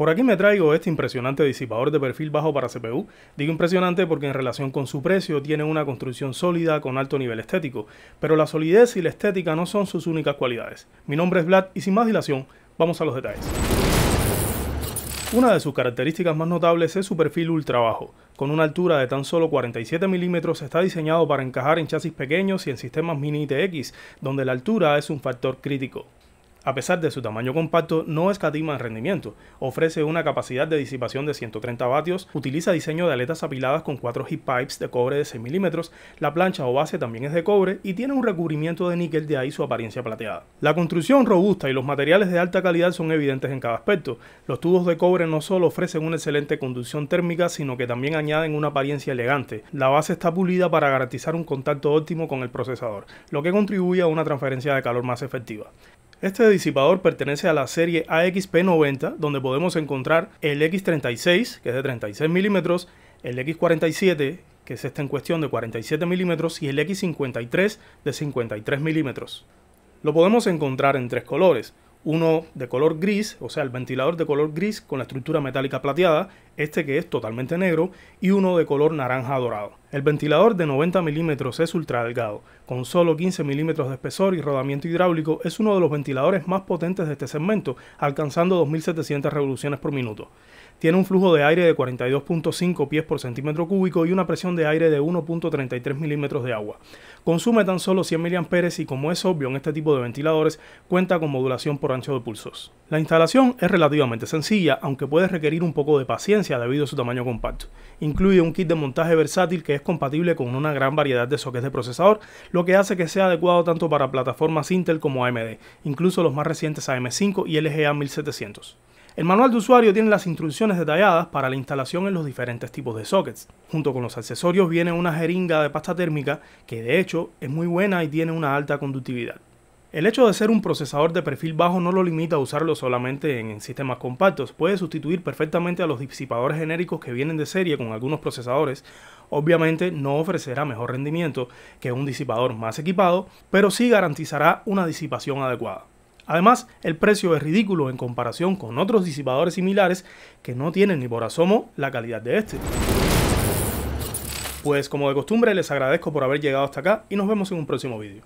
Por aquí me traigo este impresionante disipador de perfil bajo para CPU. Digo impresionante porque en relación con su precio tiene una construcción sólida con alto nivel estético, pero la solidez y la estética no son sus únicas cualidades. Mi nombre es Vlad y sin más dilación, vamos a los detalles. Una de sus características más notables es su perfil ultra bajo. Con una altura de tan solo 47 milímetros está diseñado para encajar en chasis pequeños y en sistemas mini TX, donde la altura es un factor crítico. A pesar de su tamaño compacto, no escatima en rendimiento. Ofrece una capacidad de disipación de 130 vatios, utiliza diseño de aletas apiladas con cuatro heat pipes de cobre de 6 milímetros, la plancha o base también es de cobre y tiene un recubrimiento de níquel de ahí su apariencia plateada. La construcción robusta y los materiales de alta calidad son evidentes en cada aspecto. Los tubos de cobre no solo ofrecen una excelente conducción térmica, sino que también añaden una apariencia elegante. La base está pulida para garantizar un contacto óptimo con el procesador, lo que contribuye a una transferencia de calor más efectiva. Este disipador pertenece a la serie AXP90, donde podemos encontrar el X36, que es de 36 milímetros, el X47, que es este en cuestión de 47 milímetros, y el X53 de 53 milímetros. Lo podemos encontrar en tres colores, uno de color gris, o sea, el ventilador de color gris con la estructura metálica plateada, este que es totalmente negro, y uno de color naranja dorado. El ventilador de 90 milímetros es ultra delgado, con solo 15 milímetros de espesor y rodamiento hidráulico, es uno de los ventiladores más potentes de este segmento, alcanzando 2700 revoluciones por minuto. Tiene un flujo de aire de 42.5 pies por centímetro cúbico y una presión de aire de 1.33 milímetros de agua. Consume tan solo 100 mAh y como es obvio en este tipo de ventiladores, cuenta con modulación por ancho de pulsos. La instalación es relativamente sencilla, aunque puede requerir un poco de paciencia debido a su tamaño compacto. Incluye un kit de montaje versátil que compatible con una gran variedad de sockets de procesador, lo que hace que sea adecuado tanto para plataformas Intel como AMD, incluso los más recientes AM5 y LGA 1700. El manual de usuario tiene las instrucciones detalladas para la instalación en los diferentes tipos de sockets. Junto con los accesorios viene una jeringa de pasta térmica que de hecho es muy buena y tiene una alta conductividad. El hecho de ser un procesador de perfil bajo no lo limita a usarlo solamente en sistemas compactos, puede sustituir perfectamente a los disipadores genéricos que vienen de serie con algunos procesadores. Obviamente no ofrecerá mejor rendimiento que un disipador más equipado, pero sí garantizará una disipación adecuada. Además, el precio es ridículo en comparación con otros disipadores similares que no tienen ni por asomo la calidad de este. Pues como de costumbre les agradezco por haber llegado hasta acá y nos vemos en un próximo vídeo.